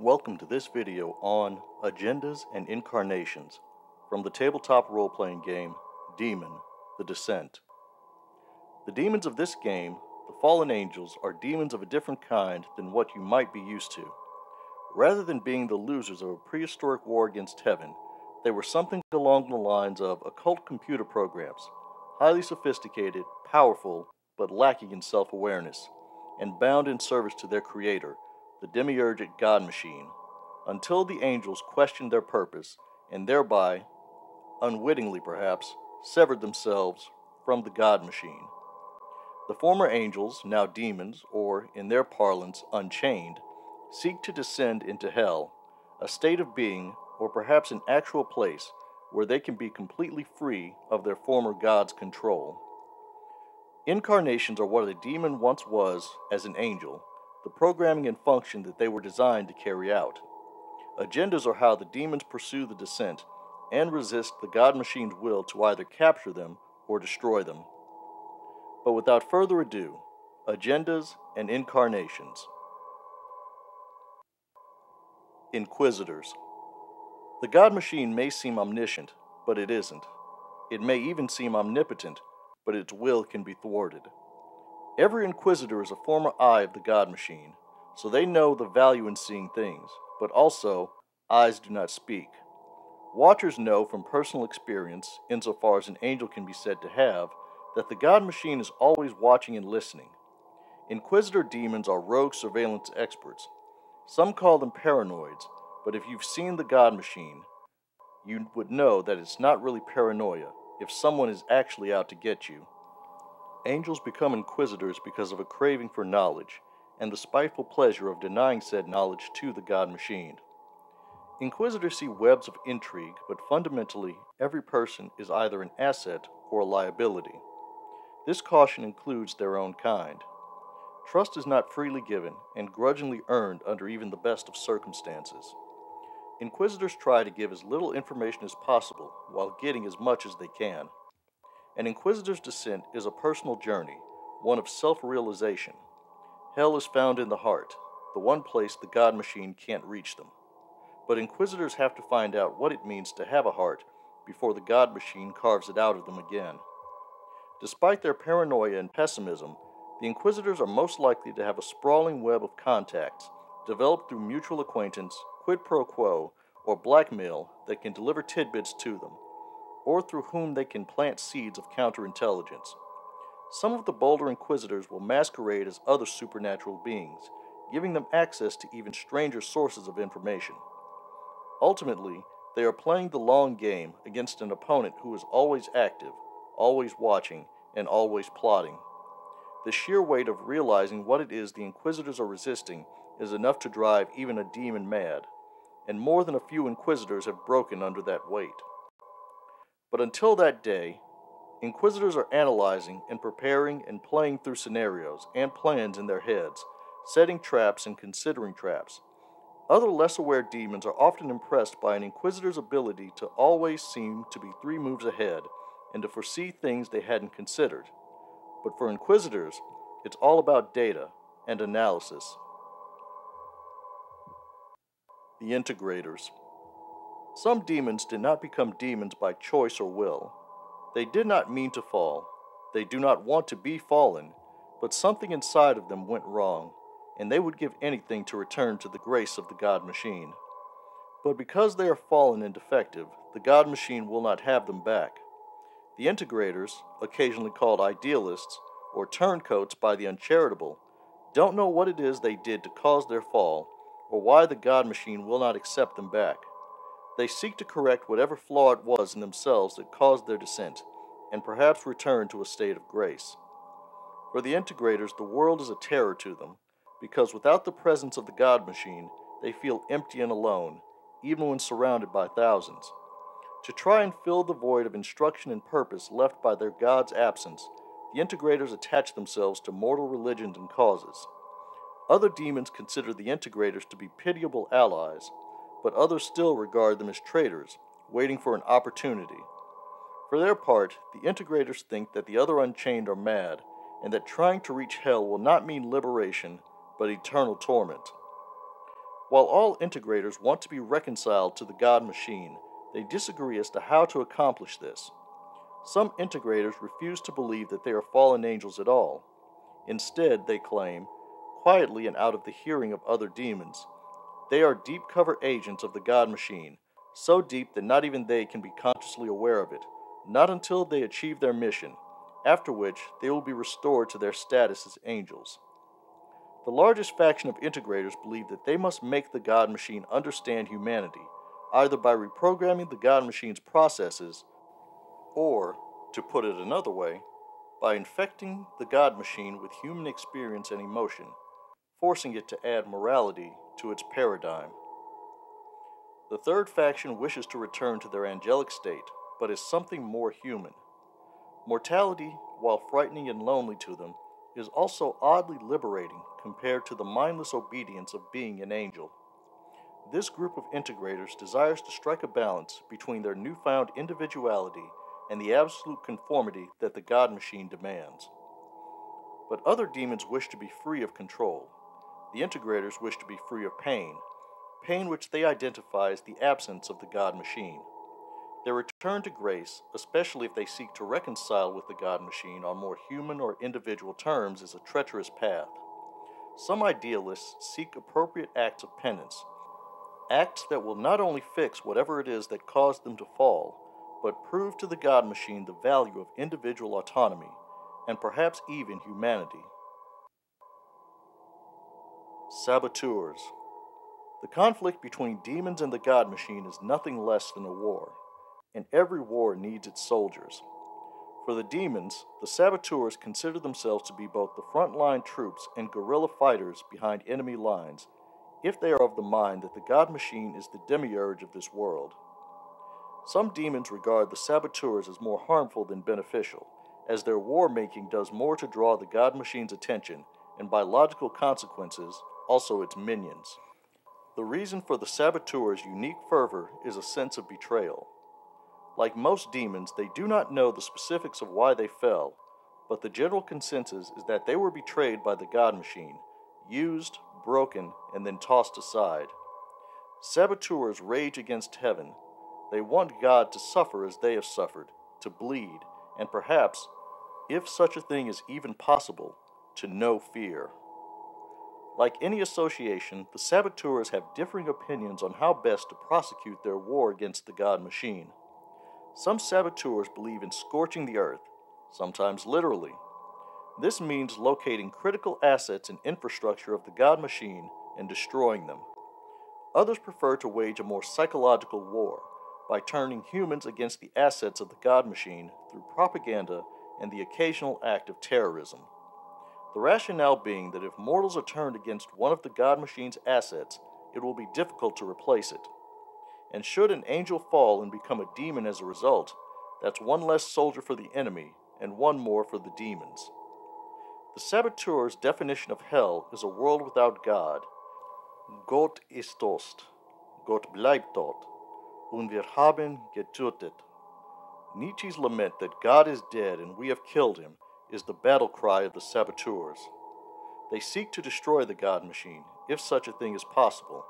Welcome to this video on Agendas and Incarnations from the tabletop role-playing game Demon, The Descent. The demons of this game, the fallen angels, are demons of a different kind than what you might be used to. Rather than being the losers of a prehistoric war against heaven, they were something along the lines of occult computer programs, highly sophisticated, powerful, but lacking in self-awareness, and bound in service to their creator, the demiurgic God machine, until the angels questioned their purpose and thereby, unwittingly perhaps, severed themselves from the God machine. The former angels, now demons, or in their parlance, unchained, seek to descend into hell, a state of being, or perhaps an actual place, where they can be completely free of their former God's control. Incarnations are what a demon once was as an angel, the programming and function that they were designed to carry out. Agendas are how the demons pursue the descent and resist the God machine's will to either capture them or destroy them. But without further ado, agendas and incarnations. Inquisitors. The God machine may seem omniscient, but it isn't. It may even seem omnipotent, but its will can be thwarted. Every Inquisitor is a former eye of the God machine, so they know the value in seeing things, but also, eyes do not speak. Watchers know from personal experience, insofar as an angel can be said to have, that the God machine is always watching and listening. Inquisitor demons are rogue surveillance experts. Some call them paranoids, but if you've seen the God machine, you would know that it's not really paranoia if someone is actually out to get you. Angels become inquisitors because of a craving for knowledge and the spiteful pleasure of denying said knowledge to the God machine. Inquisitors see webs of intrigue, but fundamentally, every person is either an asset or a liability. This caution includes their own kind. Trust is not freely given and grudgingly earned under even the best of circumstances. Inquisitors try to give as little information as possible while getting as much as they can. An Inquisitor's descent is a personal journey, one of self realization. Hell is found in the heart, the one place the God machine can't reach them. But Inquisitors have to find out what it means to have a heart before the God machine carves it out of them again. Despite their paranoia and pessimism, the Inquisitors are most likely to have a sprawling web of contacts developed through mutual acquaintance, quid pro quo, or blackmail that can deliver tidbits to them, or through whom they can plant seeds of counterintelligence. Some of the bolder Inquisitors will masquerade as other supernatural beings, giving them access to even stranger sources of information. Ultimately, they are playing the long game against an opponent who is always active, always watching, and always plotting. The sheer weight of realizing what it is the Inquisitors are resisting is enough to drive even a demon mad, and more than a few Inquisitors have broken under that weight. But until that day, Inquisitors are analyzing and preparing and playing through scenarios and plans in their heads, setting traps and considering traps. Other less aware demons are often impressed by an Inquisitor's ability to always seem to be three moves ahead and to foresee things they hadn't considered. But for Inquisitors, it's all about data and analysis. The Integrators. Some demons did not become demons by choice or will. They did not mean to fall. They do not want to be fallen, but something inside of them went wrong, and they would give anything to return to the grace of the God machine. But because they are fallen and defective, the God machine will not have them back. The integrators, occasionally called idealists or turncoats by the uncharitable, don't know what it is they did to cause their fall or why the God machine will not accept them back. They seek to correct whatever flaw it was in themselves that caused their descent, and perhaps return to a state of grace. For the integrators, the world is a terror to them, because without the presence of the God machine, they feel empty and alone, even when surrounded by thousands. To try and fill the void of instruction and purpose left by their God's absence, the integrators attach themselves to mortal religions and causes. Other demons consider the integrators to be pitiable allies, but others still regard them as traitors, waiting for an opportunity. For their part, the integrators think that the other Unchained are mad, and that trying to reach hell will not mean liberation, but eternal torment. While all integrators want to be reconciled to the God machine, they disagree as to how to accomplish this. Some integrators refuse to believe that they are fallen angels at all. Instead, they claim, quietly and out of the hearing of other demons, they are deep cover agents of the God machine, so deep that not even they can be consciously aware of it, not until they achieve their mission, after which they will be restored to their status as angels. The largest faction of integrators believe that they must make the God machine understand humanity, either by reprogramming the God machine's processes, or, to put it another way, by infecting the God machine with human experience and emotion, forcing it to add morality to its paradigm. The third faction wishes to return to their angelic state, but is something more human. Mortality, while frightening and lonely to them, is also oddly liberating compared to the mindless obedience of being an angel. This group of integrators desires to strike a balance between their newfound individuality and the absolute conformity that the God machine demands. But other demons wish to be free of control. The integrators wish to be free of pain, pain which they identify as the absence of the God machine. Their return to grace, especially if they seek to reconcile with the God machine on more human or individual terms, is a treacherous path. Some idealists seek appropriate acts of penance, acts that will not only fix whatever it is that caused them to fall, but prove to the God machine the value of individual autonomy, and perhaps even humanity. Saboteurs. The conflict between demons and the God machine is nothing less than a war and every war needs its soldiers. For the demons, the saboteurs consider themselves to be both the frontline troops and guerrilla fighters behind enemy lines, if they are of the mind that the God machine is the demiurge of this world. Some demons regard the saboteurs as more harmful than beneficial, as their war making does more to draw the God machine's attention, and by logical consequences, also its minions. The reason for the saboteur's unique fervor is a sense of betrayal. Like most demons, they do not know the specifics of why they fell, but the general consensus is that they were betrayed by the God machine, used, broken, and then tossed aside. Saboteurs rage against heaven. They want God to suffer as they have suffered, to bleed, and perhaps, if such a thing is even possible, to know fear. Like any association, the saboteurs have differing opinions on how best to prosecute their war against the God machine. Some saboteurs believe in scorching the earth, sometimes literally. This means locating critical assets and infrastructure of the God machine and destroying them. Others prefer to wage a more psychological war by turning humans against the assets of the God machine through propaganda and the occasional act of terrorism. The rationale being that if mortals are turned against one of the God machine's assets, it will be difficult to replace it. And should an angel fall and become a demon as a result, that's one less soldier for the enemy and one more for the demons. The saboteur's definition of hell is a world without God. Gott ist tot. Gott bleibt tot. und wir haben getötet. Nietzsche's lament that God is dead and we have killed him is the battle cry of the saboteurs. They seek to destroy the God machine, if such a thing is possible,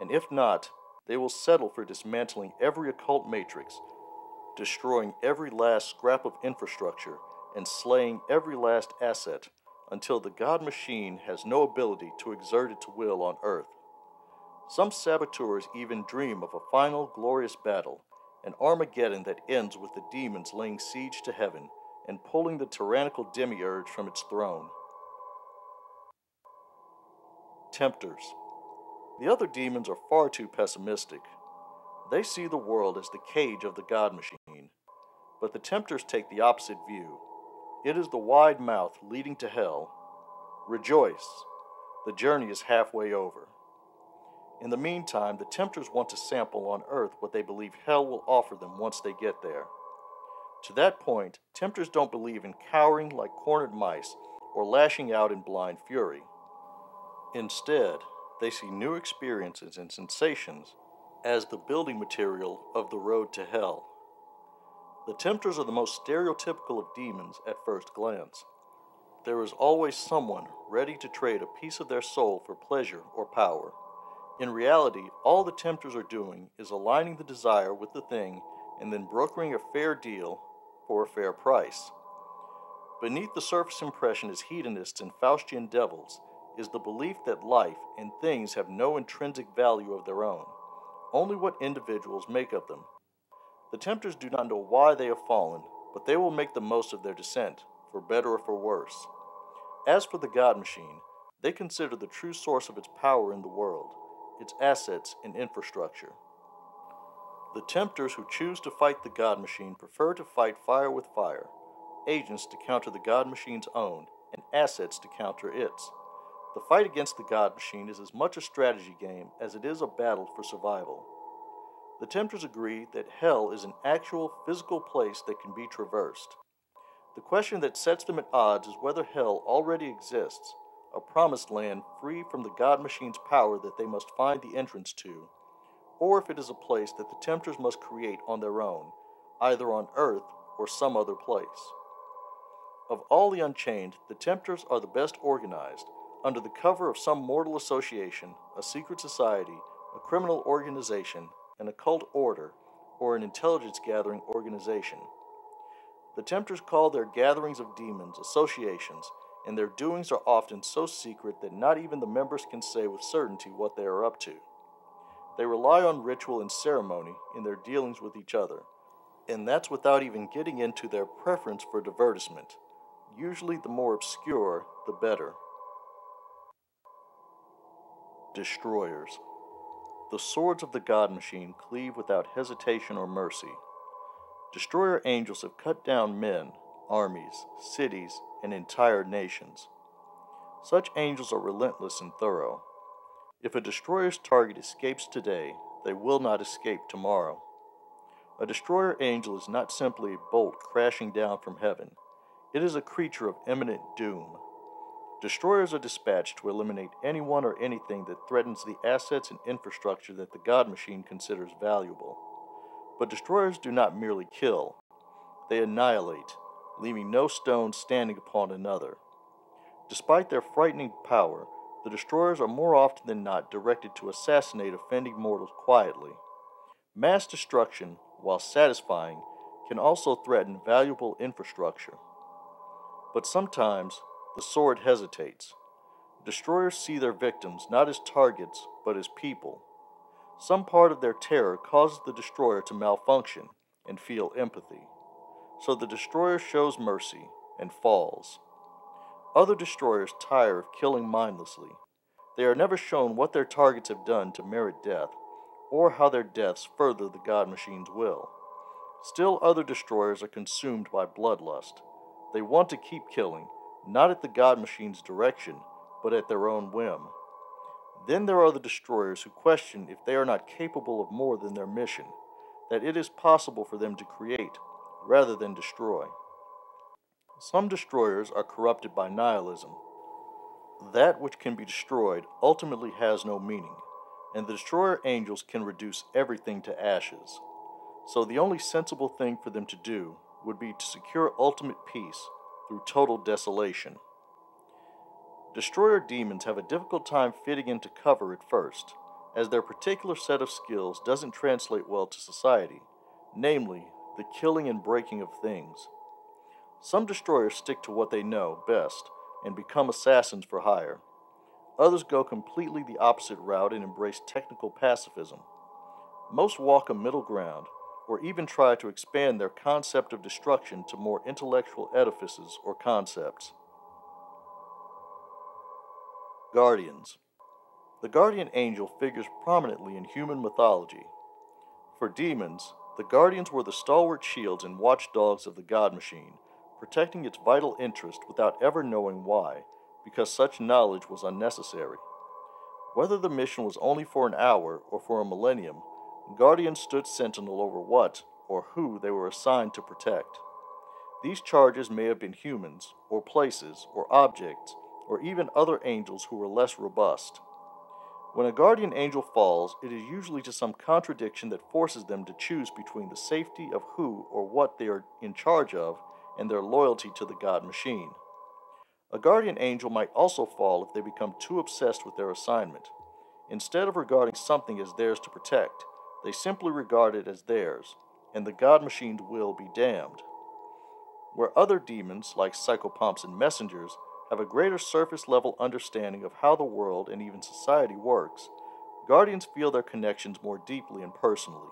and if not, they will settle for dismantling every occult matrix, destroying every last scrap of infrastructure, and slaying every last asset until the God machine has no ability to exert its will on earth. Some saboteurs even dream of a final glorious battle, an Armageddon that ends with the demons laying siege to heaven and pulling the tyrannical demiurge from its throne. Tempters. The other demons are far too pessimistic. They see the world as the cage of the God machine. But the tempters take the opposite view. It is the wide mouth leading to hell. Rejoice! The journey is halfway over. In the meantime, the tempters want to sample on earth what they believe hell will offer them once they get there. To that point, tempters don't believe in cowering like cornered mice or lashing out in blind fury. Instead, they see new experiences and sensations as the building material of the road to hell. The tempters are the most stereotypical of demons at first glance. There is always someone ready to trade a piece of their soul for pleasure or power. In reality, all the tempters are doing is aligning the desire with the thing and then brokering a fair deal for a fair price. Beneath the surface impression as hedonists and Faustian devils is the belief that life and things have no intrinsic value of their own, only what individuals make of them. The tempters do not know why they have fallen, but they will make the most of their descent, for better or for worse. As for the God machine, they consider the true source of its power in the world, its assets and infrastructure. The tempters who choose to fight the God machine prefer to fight fire with fire, agents to counter the God machine's own, and assets to counter its. The fight against the God machine is as much a strategy game as it is a battle for survival. The Tempters agree that hell is an actual physical place that can be traversed. The question that sets them at odds is whether hell already exists, a promised land free from the God machine's power that they must find the entrance to, or if it is a place that the Tempters must create on their own, either on earth or some other place. Of all the Unchained, the Tempters are the best organized, under the cover of some mortal association, a secret society, a criminal organization, an occult order, or an intelligence gathering organization. The Tempters call their gatherings of demons associations, and their doings are often so secret that not even the members can say with certainty what they are up to. They rely on ritual and ceremony in their dealings with each other, and that's without even getting into their preference for divertisement. Usually, the more obscure, the better. Destroyers. The swords of the God machine cleave without hesitation or mercy. Destroyer angels have cut down men, armies, cities, and entire nations. Such angels are relentless and thorough. If a destroyer's target escapes today, they will not escape tomorrow. A destroyer angel is not simply a bolt crashing down from heaven, it is a creature of imminent doom. Destroyers are dispatched to eliminate anyone or anything that threatens the assets and infrastructure that the God machine considers valuable. But destroyers do not merely kill, they annihilate, leaving no stone standing upon another. Despite their frightening power, the destroyers are more often than not directed to assassinate offending mortals quietly. Mass destruction, while satisfying, can also threaten valuable infrastructure. But sometimes the sword hesitates. Destroyers see their victims not as targets, but as people. Some part of their terror causes the destroyer to malfunction and feel empathy. So the destroyer shows mercy and falls. Other destroyers tire of killing mindlessly. They are never shown what their targets have done to merit death, or how their deaths further the God Machine's will. Still, other destroyers are consumed by bloodlust. They want to keep killing, not at the God Machine's direction, but at their own whim. Then there are the destroyers who question if they are not capable of more than their mission, that it is possible for them to create rather than destroy. Some destroyers are corrupted by nihilism. That which can be destroyed ultimately has no meaning, and the destroyer angels can reduce everything to ashes. So the only sensible thing for them to do would be to secure ultimate peace through total desolation. Destroyer demons have a difficult time fitting into cover at first, as their particular set of skills doesn't translate well to society, namely, the killing and breaking of things. Some destroyers stick to what they know best and become assassins for hire. Others go completely the opposite route and embrace technical pacifism. Most walk a middle ground, or even try to expand their concept of destruction to more intellectual edifices or concepts. Guardians The guardian angel figures prominently in human mythology. For demons, the guardians were the stalwart shields and watchdogs of the God machine, protecting its vital interest without ever knowing why, because such knowledge was unnecessary. Whether the mission was only for an hour or for a millennium Guardians stood sentinel over what or who they were assigned to protect. These charges may have been humans, or places, or objects, or even other angels who were less robust. When a guardian angel falls, it is usually to some contradiction that forces them to choose between the safety of who or what they are in charge of and their loyalty to the God machine. A guardian angel might also fall if they become too obsessed with their assignment. Instead of regarding something as theirs to protect, they simply regard it as theirs, and the God machines will be damned. Where other demons, like psychopomps and messengers, have a greater surface level understanding of how the world and even society works, guardians feel their connections more deeply and personally.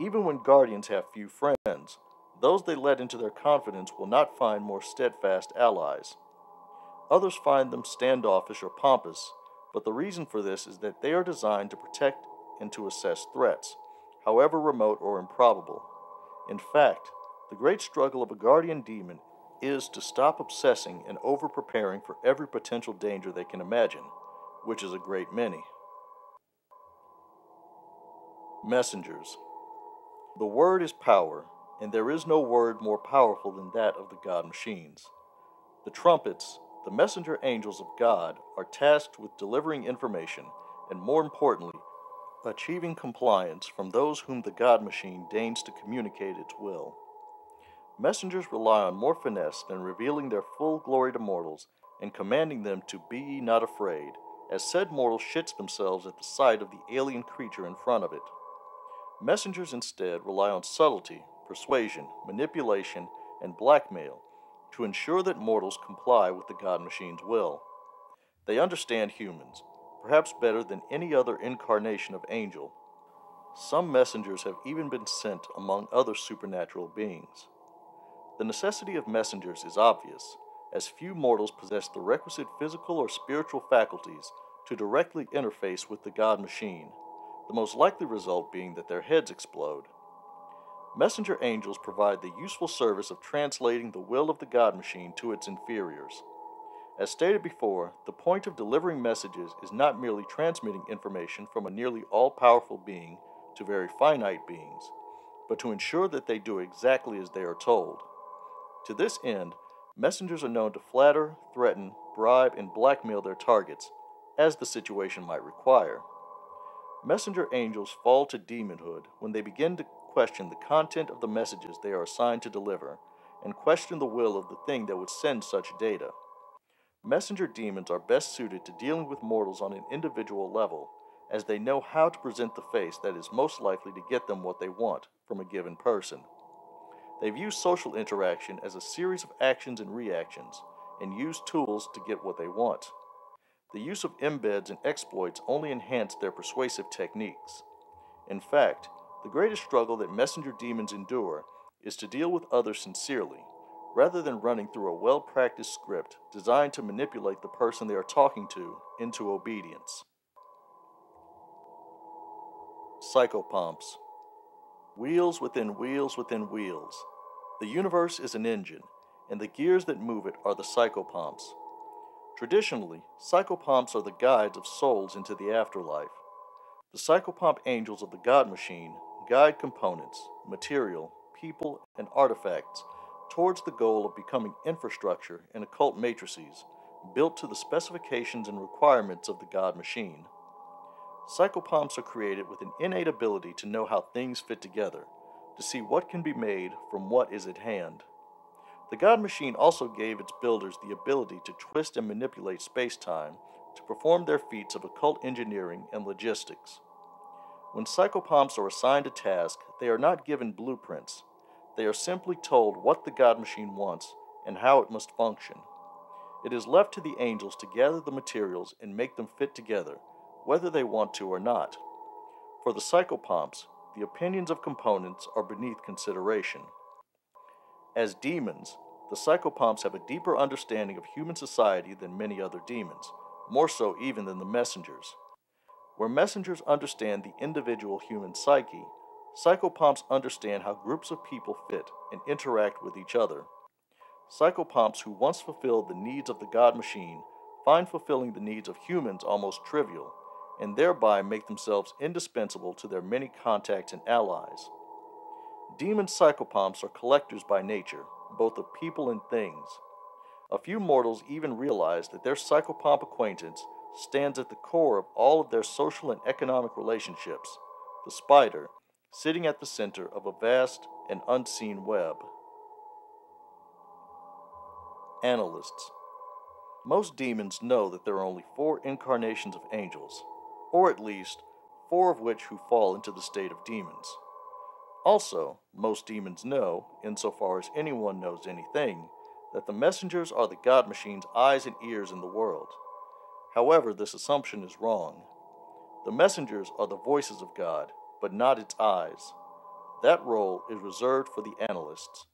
Even when guardians have few friends, those they let into their confidence will not find more steadfast allies. Others find them standoffish or pompous, but the reason for this is that they are designed to protect and to assess threats, however remote or improbable. In fact, the great struggle of a guardian demon is to stop obsessing and over preparing for every potential danger they can imagine, which is a great many. Messengers. The word is power, and there is no word more powerful than that of the God machines. The trumpets, the messenger angels of God, are tasked with delivering information, and more importantly, achieving compliance from those whom the God machine deigns to communicate its will. Messengers rely on more finesse than revealing their full glory to mortals and commanding them to be ye not afraid, as said mortal shits themselves at the sight of the alien creature in front of it. Messengers instead rely on subtlety, persuasion, manipulation, and blackmail to ensure that mortals comply with the God machine's will. They understand humans, perhaps better than any other incarnation of angel. Some messengers have even been sent among other supernatural beings. The necessity of messengers is obvious, as few mortals possess the requisite physical or spiritual faculties to directly interface with the God machine, the most likely result being that their heads explode. Messenger angels provide the useful service of translating the will of the God machine to its inferiors. As stated before, the point of delivering messages is not merely transmitting information from a nearly all powerful being to very finite beings, but to ensure that they do exactly as they are told. To this end, messengers are known to flatter, threaten, bribe, and blackmail their targets, as the situation might require. Messenger angels fall to demonhood when they begin to question the content of the messages they are assigned to deliver, and question the will of the thing that would send such data. Messenger demons are best suited to dealing with mortals on an individual level, as they know how to present the face that is most likely to get them what they want from a given person. They view social interaction as a series of actions and reactions, and use tools to get what they want. The use of embeds and exploits only enhance their persuasive techniques. In fact, the greatest struggle that messenger demons endure is to deal with others sincerely, rather than running through a well practiced script designed to manipulate the person they are talking to into obedience. Psychopomps. Wheels within wheels within wheels. The universe is an engine, and the gears that move it are the psychopomps. Traditionally, psychopomps are the guides of souls into the afterlife. The psychopomp angels of the God machine guide components, material, people, and artifacts towards the goal of becoming infrastructure and occult matrices built to the specifications and requirements of the God machine. Psychopomps are created with an innate ability to know how things fit together, to see what can be made from what is at hand. The God machine also gave its builders the ability to twist and manipulate space time to perform their feats of occult engineering and logistics. When psychopomps are assigned a task, they are not given blueprints. They are simply told what the God machine wants and how it must function. It is left to the angels to gather the materials and make them fit together, whether they want to or not. For the psychopomps, the opinions of components are beneath consideration. As demons, the psychopomps have a deeper understanding of human society than many other demons, more so even than the messengers. Where messengers understand the individual human psyche, psychopomps understand how groups of people fit and interact with each other. Psychopomps who once fulfilled the needs of the God machine find fulfilling the needs of humans almost trivial, and thereby make themselves indispensable to their many contacts and allies. Demon psychopomps are collectors by nature, both of people and things. A few mortals even realize that their psychopomp acquaintance stands at the core of all of their social and economic relationships, the spider, sitting at the center of a vast and unseen web. Analysts. Most demons know that there are only four incarnations of angels or at least four of which who fall into the state of demons. Also, most demons know, insofar as anyone knows anything, that the messengers are the God machine's eyes and ears in the world. However, this assumption is wrong. The messengers are the voices of God, but not its eyes. That role is reserved for the analysts.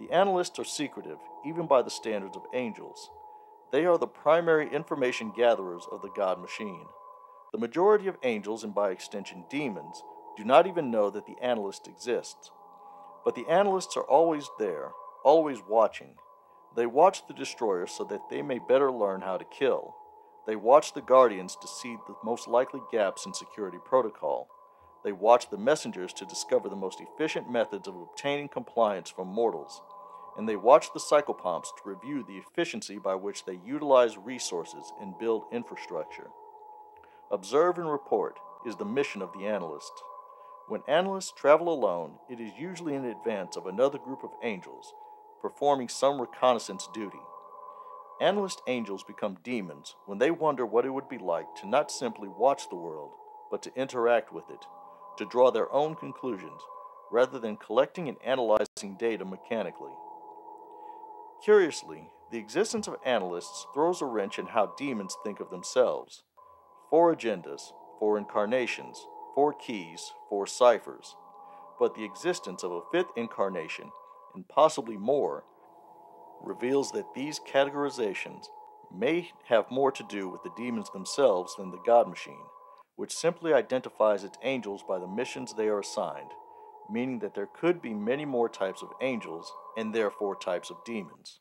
The analysts are secretive, even by the standards of angels. They are the primary information gatherers of the God machine. The majority of angels, and by extension demons, do not even know that the analyst exists. But the analysts are always there, always watching. They watch the destroyer so that they may better learn how to kill. They watch the guardians to see the most likely gaps in security protocol. They watch the messengers to discover the most efficient methods of obtaining compliance from mortals. And they watch the psychopomps to review the efficiency by which they utilize resources and build infrastructure. Observe and report is the mission of the analyst. When analysts travel alone, it is usually in advance of another group of angels performing some reconnaissance duty. Analyst angels become demons when they wonder what it would be like to not simply watch the world, but to interact with it, to draw their own conclusions, rather than collecting and analyzing data mechanically. Curiously, the existence of analysts throws a wrench in how demons think of themselves. Four agendas, four incarnations, four keys, four ciphers. But the existence of a fifth incarnation, and possibly more, reveals that these categorizations may have more to do with the demons themselves than the God machine, which simply identifies its angels by the missions they are assigned, meaning that there could be many more types of angels and therefore types of demons.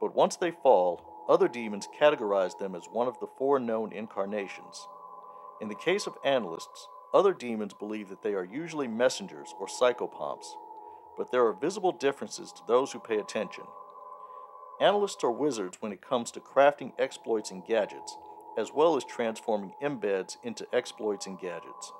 But once they fall, other demons categorize them as one of the four known incarnations. In the case of analysts, other demons believe that they are usually messengers or psychopomps, but there are visible differences to those who pay attention. Analysts are wizards when it comes to crafting exploits and gadgets, as well as transforming embeds into exploits and gadgets.